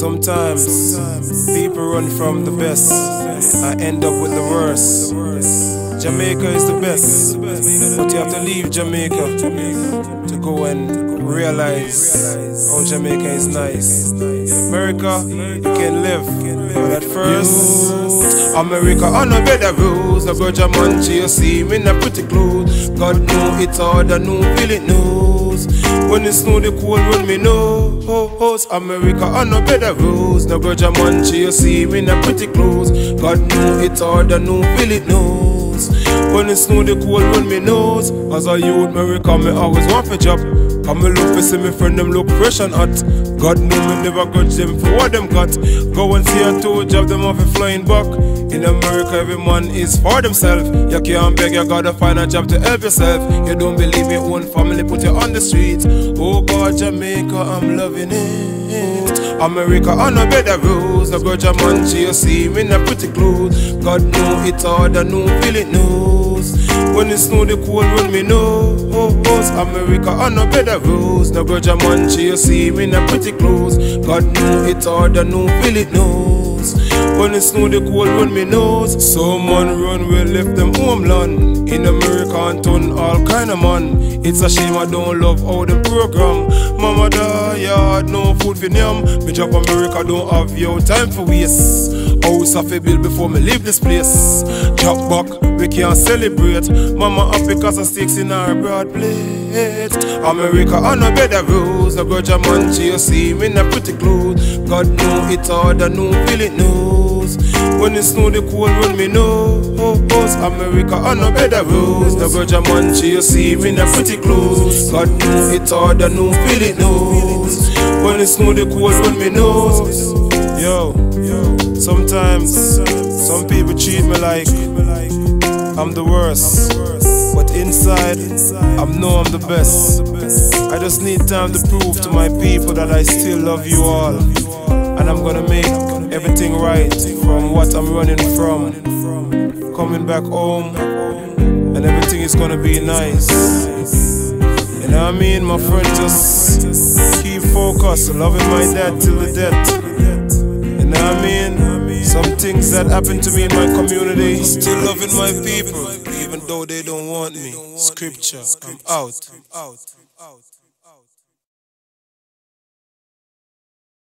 Sometimes people run from the best. I end up with the worst. Jamaica is the best, but you have to leave Jamaica to go and realize how Jamaica is nice. America, you can live, but at first, America oh, on a better rules. No grudge a man, you see me in a pretty clothes. God know it's hard, I know feel it When it's snow, the cold when me know. Host America on bed of rules. No a man, you see me in a pretty clothes. God know it's hard, I know feel it knows. When it's snow, the cold when me knows. As a youth, America, me always want for job. Come me look for see me friend them look fresh and hot. God know me never grudge them for what them got. Go and see a two job them off flying buck. In America, every man is for themselves. You can't beg, you gotta find a job to help yourself. You don't believe your own family, put you on the streets. Oh God, Jamaica, I'm loving it. America on a of rules. No grudge a man, you see me in a pretty clothes. God know it's hard, I know feel it knows. When it's snow, the cold when me knows. America on a of rules. No grudge a man, you see me in a pretty clothes. God know it's hard, I know feel it knows. When it's snow, the cold when me knows. Someone run, we left them homeland. In America and turn all kind of man. It's a shame I don't love all the program. Mama died, no food for them. Me drop America, don't have your time for waste. House of a bill before me leave this place. Drop back, we can't celebrate. Mama happy cause of sticks in our broad plate. America on a of rules. No grudge a man, you see me in a pretty clothes. God know it's all, I know feel it knows. When it's snow, the cold when me knows. America on a better rules. The a man, you see me in a pretty clothes. God know it's hard, I know feel it knows. When it's snow, the cold when me knows. Yo, sometimes some people treat me like I'm the worst. But inside, I know I'm the best. I just need time to prove to my people that I still love you all. And I'm gonna make everything right from what I'm running from. Coming back home, and everything is gonna be nice. What I mean, my friend? Just keep focused, loving my dad till the death. What I mean? Some things that happen to me in my community, still loving my people, even though they don't want me. Scripture, I'm out.